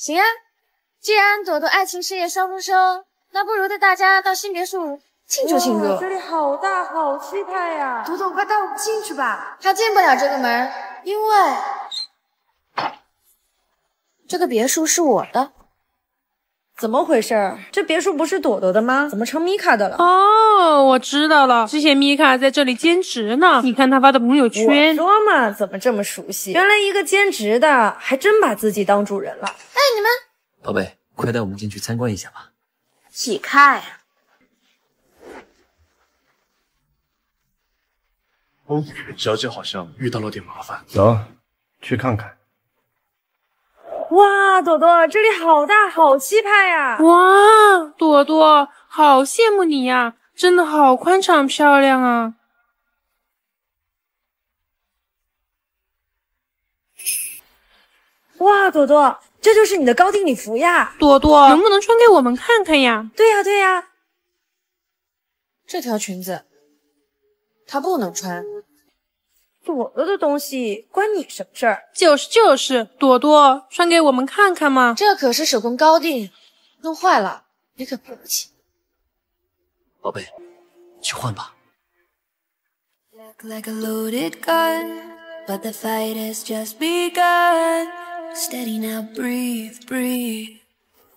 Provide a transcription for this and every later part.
行啊，既然朵朵爱情事业双丰收，那不如带大家到新别墅庆祝庆祝。这里好大，好气派呀！朵朵，快带我们进去吧。他进不了这个门，因为这个别墅是我的。怎么回事？这别墅不是朵朵的吗？怎么成米卡的了？哦，我知道了，之前米卡在这里兼职呢。你看他发的朋友圈。我说嘛，怎么这么熟悉？原来一个兼职的，还真把自己当主人了。哎，你们，宝贝，快带我们进去参观一下吧。起开！哦，小姐好像遇到了点麻烦。走，去看看。哇，朵朵，这里好大，好气派呀！哇，朵朵，好羡慕你呀，真的好宽敞漂亮啊！哇，朵朵，这就是你的高定礼服呀！朵朵，能不能穿给我们看看呀？对呀，对呀，这条裙子，它不能穿。朵朵的东西关你什么事儿？就是就是，朵朵穿给我们看看嘛。这可是手工高定，弄坏了你可赔不起。宝贝，去换吧。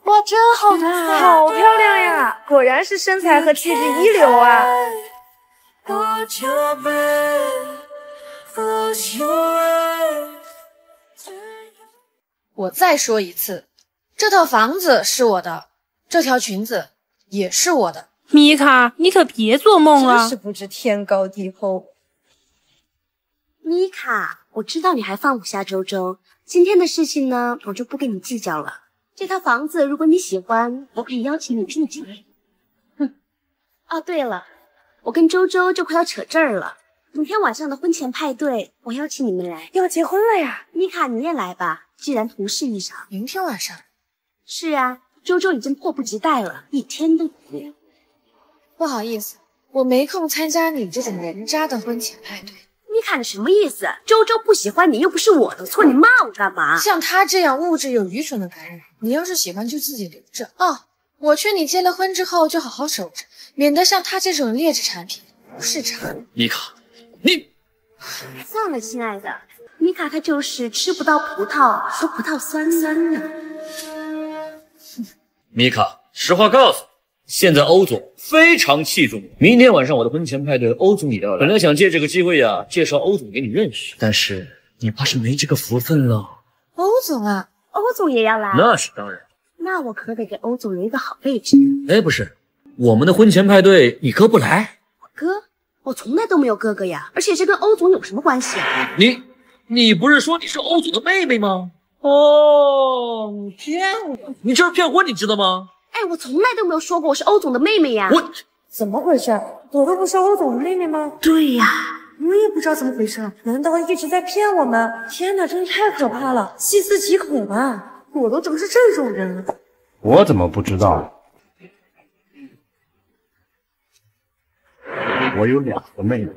哇，真好看，好漂亮呀！果然是身材和气质一流啊。我再说一次，这套房子是我的，这条裙子也是我的。米卡，你可别做梦了，真是不知天高地厚。米卡，我知道你还放不下周周，今天的事情呢，我就不跟你计较了。这套房子如果你喜欢，我可以邀请你住进。哼。哦，对了，我跟周周就快要扯这儿了。明天晚上的婚前派对，我邀请你们来。要结婚了呀，米卡你也来吧，既然同事一场。明天晚上？是啊，周周已经迫不及待了，一天都不留。不好意思，我没空参加你这种人渣的婚前派对。米卡你什么意思？周周不喜欢你又不是我的错，你骂我干嘛？像他这样物质又愚蠢的男人，你要是喜欢就自己留着哦。我劝你结了婚之后就好好守着，免得像他这种劣质产品不市场。米卡。你算了，亲爱的，米卡他就是吃不到葡萄说葡萄酸酸的。米卡，实话告诉你，现在欧总非常器重你。明天晚上我的婚前派对，欧总也要来。本来想借这个机会呀，介绍欧总给你认识，但是你怕是没这个福分了。欧总啊，欧总也要来？那是当然。那我可得给欧总留一个好位置。哎，不是，我们的婚前派对，你哥不来？我哥。我从来都没有哥哥呀，而且这跟欧总有什么关系啊？你，你不是说你是欧总的妹妹吗？哦，你骗我，你这是骗婚，你知道吗？哎，我从来都没有说过我是欧总的妹妹呀。我怎么回事？朵朵不是欧总的妹妹吗？对呀，我也不知道怎么回事，难道一直在骗我们？天哪，真是太可怕了，细思极恐啊！朵朵怎么是这种人？我怎么不知道？我有两个妹妹。